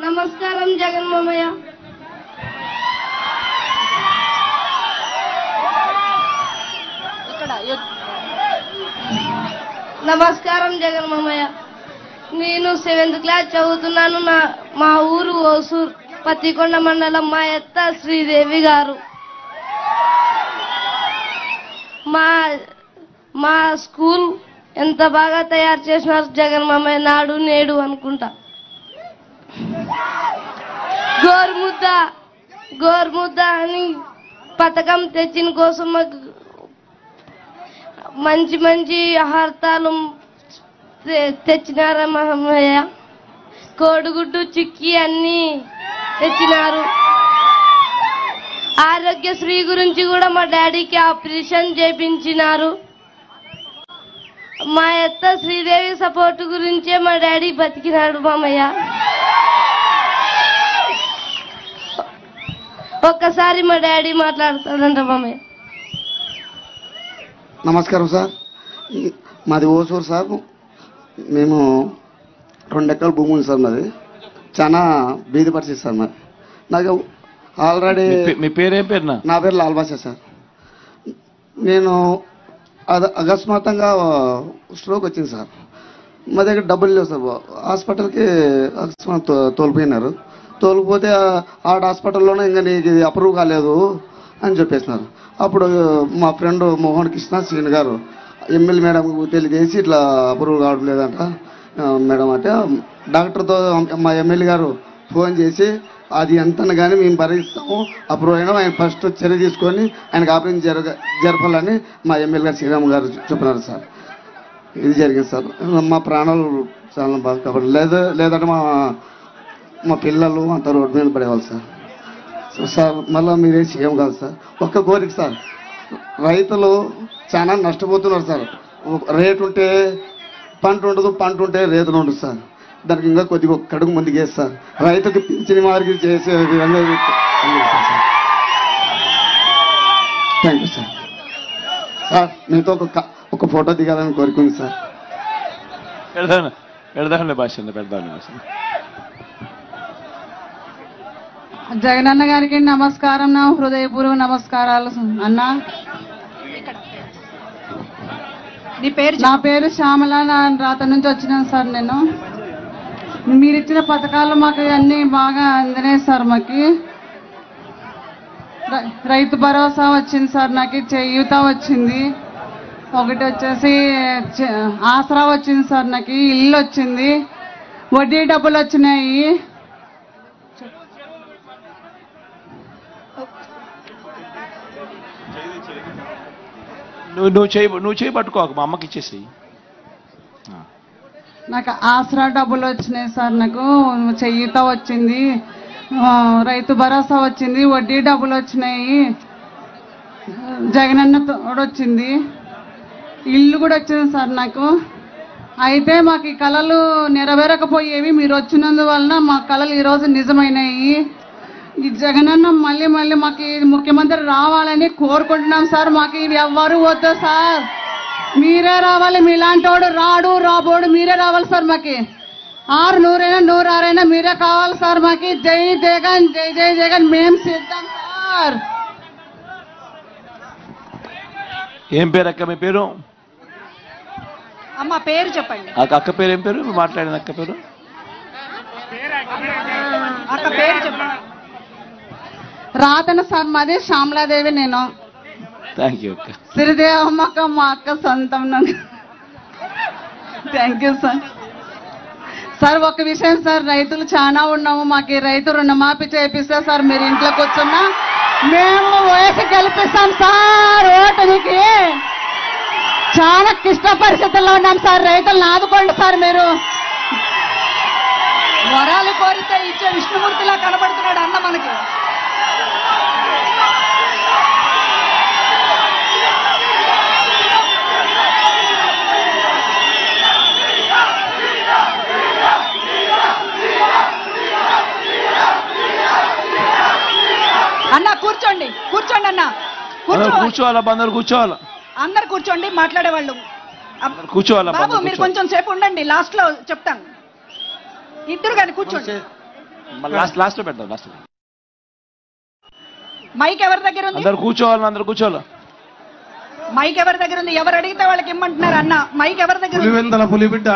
నమస్కారం జగన్ మామయ్య. ఇక్కడ నమస్కారం జగన్ మామయ్య. నేను సెవెంత్ క్లాస్ చదువుతున్నాను. నా మా ఊరు ఓసూర్ పత్తికొండ మండలం మా ఎత్త శ్రీదేవి గారు. మా మా స్కూల్ ఎంత బాగా తయారు చేసినారు జగన్ మామయ్య? నాడు నేడు అనుకుంటా. గోరుముద్ద గోరుముద్ద అని పథకం తెచ్చిన కోసం మాకు మంచి మంచి ఆహార్తాలు తెచ్చినారా మహమ్మయ్య కోడిగుడ్డు చిక్కి అన్ని తెచ్చినారు. ఆరోగ్యశ్రీ గురించి కూడా మా డాడీకి ఆపరేషన్ చేపించినారు. మా అత్త శ్రీదేవి సపోర్ట్ గురించే మా డాడీ బతికినాడు మామయ్య. ఒక్కసారి మా డాడీ మాట్లాడతాడంట మామయ్య. నమస్కారం సార్. మాది ఓసూరు సార్. మేము రెండు ఎకరాల భూమి ఉంది సార్ మాది. చాలా బీది పరిస్థితి సార్ మరి నాకు ఆల్రెడీ మీ పే- మీ పేరేం పేరునా? నా పేరు లాల్బాషా సార్. నేను అద అకస్మాత్తుగా స్ట్రోక్ వచ్చింది సార్. మా దగ్గర డబ్బులు లేవు సార్. హాస్పిటల్కి అకస్మాత్ తోలిపోయినారు. తోలిపోతే ఆ- ఆడ హాస్పిటల్లోనే ఇంకా నీకు ఇది అప్రూవ్ కాలేదు అని చెప్పేసినారు. అప్పుడు మా ఫ్రెండ్ మోహన్ కృష్ణ శ్రీని గారు ఎమ్మెల్యే మేడం తెలియజేసి ఇట్లా అప్రూవ్ కావడం లేదంట. మేడం అంటే డాక్టర్తో మా ఎమ్మెల్యే గారు ఫోన్ చేసి అది ఎంతనగానే కానీ మేము భరిస్తాము అప్పుడు అయినా ఆయన ఫస్ట్ చర్య తీసుకొని ఆయనకు ఆపరేషన్ జరగ జరపాలని మా ఎమ్మెల్యే గారు శ్రీరామ్ గారు చెప్పినారు సార్. ఇది జరిగింది సార్. మా ప్రాణాలు చాలా బాధ కాబట్టి లేదు లేదంటే మా మా పిల్లలు అంత రోడ్డు మీద పడేవాళ్ళు సార్. సో సార్ మళ్ళీ మీరేం సీఎం కాదు సార్. ఒక్క కోరిక సార్. రైతులు చాలా నష్టపోతున్నారు సార్. రేటు ఉంటే పంట ఉండదు పంట ఉంటే రేతులు ఉండదు సార్. దానికి ఇంకా కొద్దిగా ఒక కడుగు ముందుకు వేసి సార్ రైతుకి పింఛని వారికి చేసే విధంగా థ్యాంక్ యూ సార్ సార్ మీతో ఒక ఒక ఫోటో దిగాలని కోరుకుంది సార్ పెడదాం పెడదాంలే భాష పెడదాంలే భాష. జగనన్న గారికి నమస్కారం నా హృదయపూర్వక నమస్కారాలు అన్న. నీ పేరు నా పేరు శ్యామల నా రాత నుంచి వచ్చినాను సార్ నేను. మీరు ఇచ్చిన పథకాలు మాకు అన్నీ బాగా అందినాయి సార్ మాకు. రై- రైతు భరోసా వచ్చింది సార్ నాకు చేయూత వచ్చింది. ఒకటి వచ్చేసి ఆసరా వచ్చింది సార్ నాకు ఇల్లు వచ్చింది. వడ్డీ డబ్బులు వచ్చినాయి. నువ్వు నువ్వు చేయి నువ్వు చేయి పట్టుకోక మా అమ్మకి ఇచ్చేసి నాకు ఆసరా డబ్బులు వచ్చినాయి సార్ నాకు చెయ్యిత వచ్చింది. రైతు భరోసా వచ్చింది వడ్డీ డబ్బులు వచ్చినాయి. జగనన్న తోడు వచ్చింది. ఇల్లు కూడా వచ్చింది సార్ నాకు. అయితే మాకు ఈ కళలు నెరవేరకపోయేవి మీరు వచ్చినందువలన మా కళలు ఈరోజు నిజమైనాయి. ఈ జగనన్న మళ్ళీ మళ్ళీ మాకు ముఖ్యమంత్రి రావాలని కోరుకుంటున్నాం సార్. మాకు ఇది ఎవ్వరు వద్దు సార్. మీరే రావాలి మీలాంటి వాడు రాడు రాబోడు మీరే రావాలి సార్ మాకి. ఆరు నూరైనా నూరు ఆరైనా మీరే కావాలి సార్ మాకి. జై జగన్ జై జై జగన్ మేం సిద్ధం సార్. ఏం పేరు అక్క మీ పేరు? అమ్మ పేరు చెప్పండి. ఆ అక్క పేరు ఏం పేరు? మాట్లాడిన అక్క పేరు? అక్క పేరు చెప్పండి. రాతన సార్ మాది శ్యామలాదేవి నేను. థ్యాంక్ యూ అక్క సిరిదేవమ్మక్క మా అక్క సొంతం థ్యాంక్ యూ సార్ సార్ ఒక విషయం సార్ రైతులు చాలా ఉన్నాము. మాకు రైతు రుణమాఫీ చేపిస్తే సార్ మీరు ఇంట్లో కూర్చున్నా మేము ఓటు గెలిపిస్తాం సార్ ఓటమికి చాలా క్లిష్ట పరిస్థితుల్లో ఉన్నాం సార్ రైతులను ఆదుకోండి సార్ మీరు. వరాలు కోరితే ఇచ్చే విష్ణుమూర్తిలా కనబడుతున్నాడు అన్న మనకి అన్న కూర్చోండి కూర్చోండి అన్న అందరూ కూర్చో కూర్చోవాలా అందరు కూర్చోవాలా? అందరు కూర్చోండి మాట్లాడేవాళ్ళు. అబ్- కూర్చోవాలమ్మా, బాబు మీరు. కొంచెం సేపు ఉండండి లాస్ట్లో చెప్తాను. ఇద్దరు కానీ కూర్చోండి. మళ్ళీ లాస్ట్ లాస్ట్లో పెడదాం లాస్ట్ మైక్ ఎవరి దగ్గర ఉంది? అందరు కూర్చోవాలి అందరు కూర్చోవాలి? మైక్ ఎవరి దగ్గర ఉంది? ఎవరు అడిగితే వాళ్ళకి ఇమ్మంటున్నారు అన్న. మైక్ ఎవరి దగ్గర ఉంది? పులివెందల పులిబిడ్డ.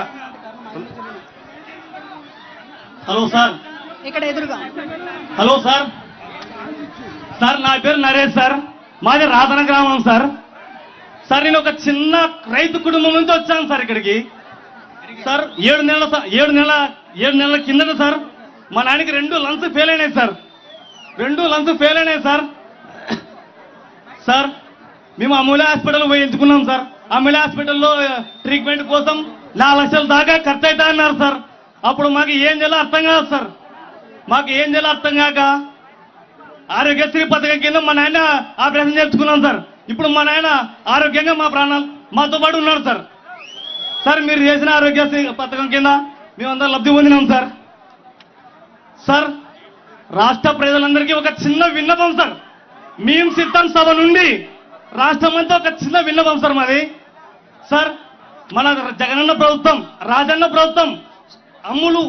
Hello sir. ఇక్కడ ఎదురుగా. Hello sir. సార్ నా పేరు నరేష్ సార్. మాది రాధన గ్రామం సార్. సార్ నేను ఒక చిన్న రైతు కుటుంబం నుంచి వచ్చాను సార్ ఇక్కడికి. సార్ ఏడు నెలల ఏడు నెలల ఏడు నెలల కిందట సార్ మా నాన్నకి రెండు లంగ్స్ ఫెయిల్ అయినాయి సార్. రెండు లంగ్స్ ఫెయిల్ అయినాయి సార్. సార్ మేము అమూల్య హాస్పిటల్ పోయి ఎంచుకున్నాం సార్. అమూల్య హాస్పిటల్లో ట్రీట్మెంట్ కోసం నాలుగు లక్షల దాకా ఖర్చు అవుతా అన్నారు సార్. అప్పుడు మాకు ఏం చేయాలో అర్థం కాదు సార్. మాకు ఏం చేయాలో అర్థం కాక ఆరోగ్యశ్రీ పథకం కింద మా నాయన ఆపరేషన్ చేర్చుకున్నాం సార్. ఇప్పుడు మా నాయన ఆరోగ్యంగా మా ప్రాణాలు మాతో పాటు ఉన్నారు సార్. సార్ మీరు చేసిన ఆరోగ్యశ్రీ పథకం కింద మేమందరం లబ్ధి పొందినాం సార్. సార్ రాష్ట్ర ప్రజలందరికీ ఒక చిన్న విన్నపం సార్. మేము సిద్ధం సభ నుండి రాష్ట్రం అంతా ఒక చిన్న విన్నపం సార్ మాది. సార్ మన జగనన్న ప్రభుత్వం రాజన్న ప్రభుత్వం అమ్ములు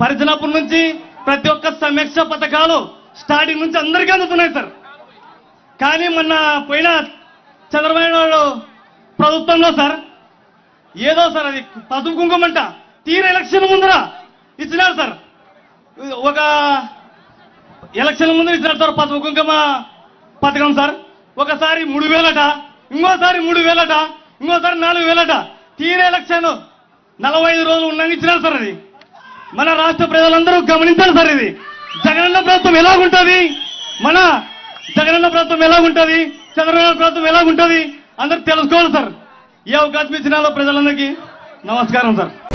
పరిధినప్పటి నుంచి ప్రతి ఒక్క సమీక్ష పథకాలు స్టార్టింగ్ నుంచి అందరికీ అందుతున్నాయి సార్. కానీ మొన్న పోయిన చంద్రబాబు నాయుడు ప్రభుత్వంలో సార్ ఏదో సార్ అది పసుపు కుంకుమంట తీర ఎలక్షన్ ముందర ఇచ్చినారు సార్. ఒక ఎలక్షన్ ముందు ఇచ్చినారు సార్ పసుపు కుంకుమ పథకం సార్. ఒకసారి మూడు వేలట ఇంకోసారి మూడు వేలట ఇంకోసారి నాలుగు వేలట తీర ఎలక్షన్ నలభై ఐదు రోజులు ఉన్నాక ఇచ్చినారు సార్ అది. మన రాష్ట్ర ప్రజలందరూ గమనించాలి సార్ ఇది. జగనన్న ప్రభుత్వం ఎలాగుంటుంది? మన జగనన్న ప్రభుత్వం ఎలాగుంటుంది? చంద్రబాబు ప్రభుత్వం ఎలాగుంటుంది? అందరూ తెలుసుకోవాలి సార్. ఈ అవకాశం ఇచ్చిన ప్రజలందరికీ నమస్కారం సార్.